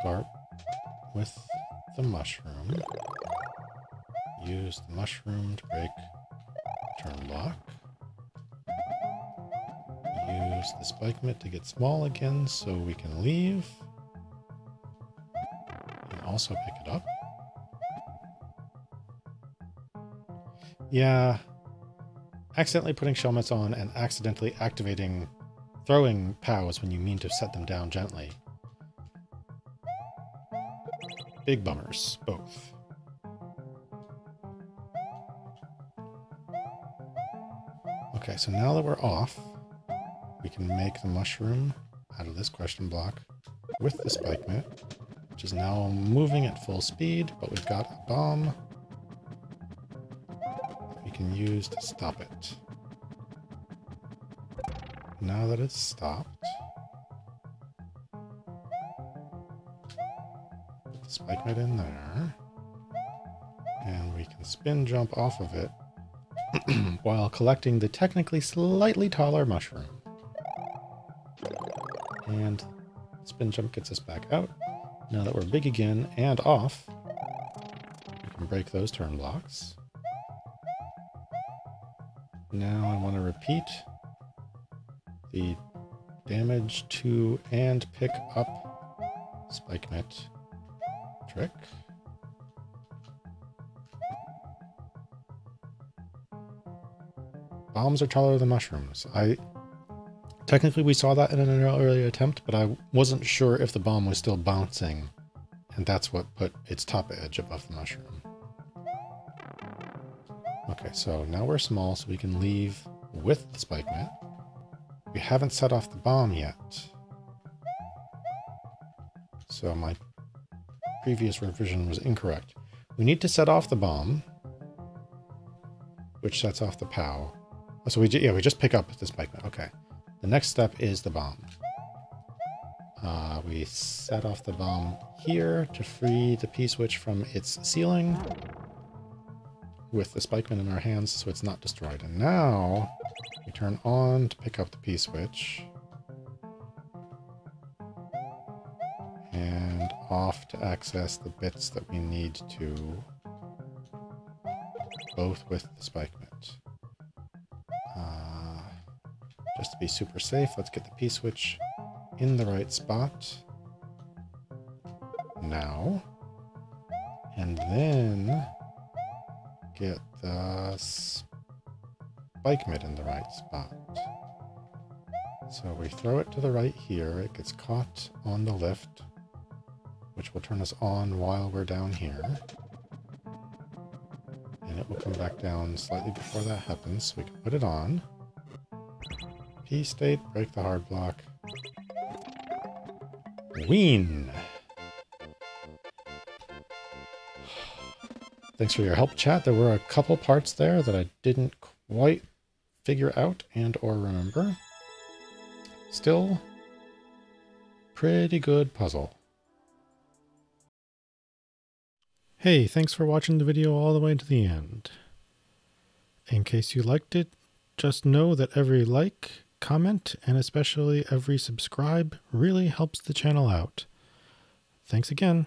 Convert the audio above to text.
start with the mushroom. Use the mushroom to break turn block. Use the spike mitt to get small again so we can leave. And also pick it up. Yeah. Accidentally putting shell mitts on and accidentally activating throwing POWs when you mean to set them down gently. Big bummers, both. Okay, so now that we're off, we can make the mushroom out of this question block with the spike mitt, which is now moving at full speed, but we've got a bomb we can use to stop it. Now that it's stopped, spike mitt in there, and we can spin jump off of it while collecting the technically slightly taller mushroom. And spin jump gets us back out. Now that we're big again and off, we can break those turn blocks. Now I want to repeat the damage to and pick up spike mitt trick. Bombs are taller than mushrooms. I technically we saw that in an earlier attempt, but I wasn't sure if the bomb was still bouncing, and that's what put its top edge above the mushroom. Okay, so now we're small, so we can leave with the spike mitt. We haven't set off the bomb yet. So my previous revision was incorrect. We need to set off the bomb, which sets off the POW. Oh, so we, yeah, we just pick up the spike mitt. Okay. The next step is the bomb. Uh, we set off the bomb here to free the P-switch from its ceiling with the spike mitt in our hands so it's not destroyed. And now we turn on to pick up the P-switch. And off to access the bits that we need to both with the spike mitt. Uh, just to be super safe, let's get the P-switch in the right spot. Now. And then get the spike mitt in the right spot. So we throw it to the right here. It gets caught on the lift, which will turn us on while we're down here. And it will come back down slightly before that happens, so we can put it on. P state, break the hard block. Ween! Thanks for your help, chat. There were a couple parts there that I didn't quite figure out and or remember. Still, pretty good puzzle. Hey, thanks for watching the video all the way to the end. In case you liked it, just know that every like, comment, and especially every subscribe really helps the channel out. Thanks again.